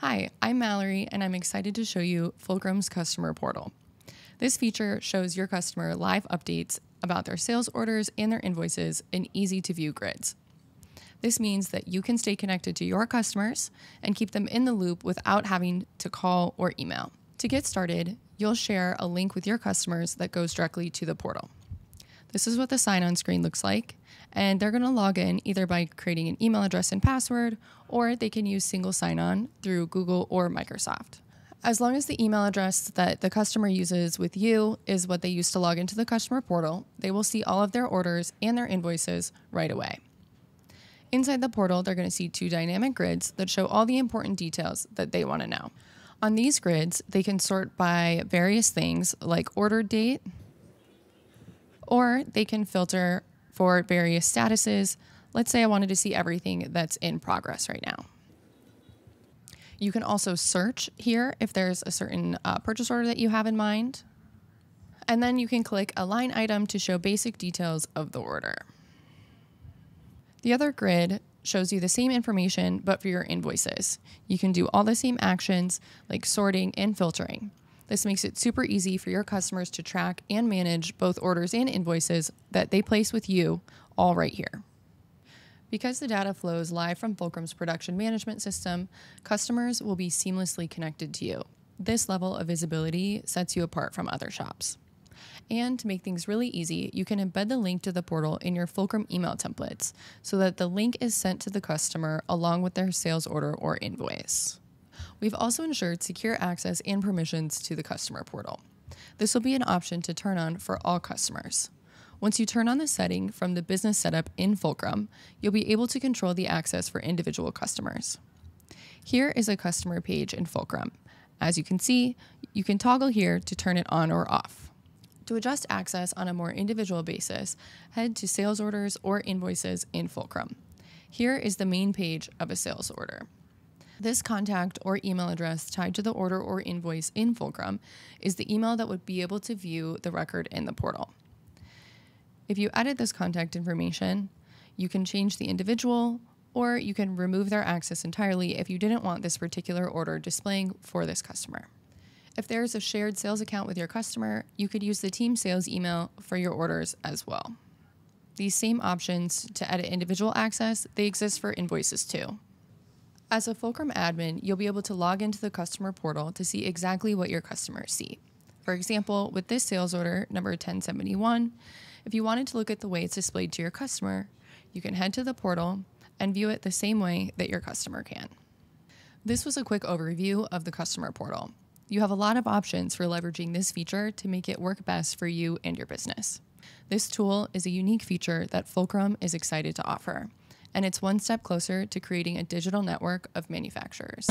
Hi, I'm Mallory, and I'm excited to show you Fulcrum's customer portal. This feature shows your customer live updates about their sales orders and their invoices in easy to view grids. This means that you can stay connected to your customers and keep them in the loop without having to call or email. To get started, you'll share a link with your customers that goes directly to the portal. This is what the sign on screen looks like, and they're going to log in either by creating an email address and password, or they can use single sign on through Google or Microsoft. As long as the email address that the customer uses with you is what they use to log into the customer portal, they will see all of their orders and their invoices right away. Inside the portal, they're going to see two dynamic grids that show all the important details that they want to know. On these grids, they can sort by various things like order date, or they can filter for various statuses. Let's say I wanted to see everything that's in progress right now. You can also search here if there's a certain uh, purchase order that you have in mind. And then you can click a line item to show basic details of the order. The other grid shows you the same information but for your invoices. You can do all the same actions like sorting and filtering. This makes it super easy for your customers to track and manage both orders and invoices that they place with you all right here. Because the data flows live from Fulcrum's production management system, customers will be seamlessly connected to you. This level of visibility sets you apart from other shops. And to make things really easy, you can embed the link to the portal in your Fulcrum email templates so that the link is sent to the customer along with their sales order or invoice. We've also ensured secure access and permissions to the customer portal. This will be an option to turn on for all customers. Once you turn on the setting from the business setup in Fulcrum, you'll be able to control the access for individual customers. Here is a customer page in Fulcrum. As you can see, you can toggle here to turn it on or off. To adjust access on a more individual basis, head to Sales Orders or Invoices in Fulcrum. Here is the main page of a sales order. This contact or email address tied to the order or invoice in Fulcrum is the email that would be able to view the record in the portal. If you edit this contact information, you can change the individual or you can remove their access entirely if you didn't want this particular order displaying for this customer. If there is a shared sales account with your customer, you could use the team sales email for your orders as well. These same options to edit individual access, they exist for invoices too. As a Fulcrum admin, you'll be able to log into the customer portal to see exactly what your customers see. For example, with this sales order, number 1071, if you wanted to look at the way it's displayed to your customer, you can head to the portal and view it the same way that your customer can. This was a quick overview of the customer portal. You have a lot of options for leveraging this feature to make it work best for you and your business. This tool is a unique feature that Fulcrum is excited to offer, and it's one step closer to creating a digital network of manufacturers.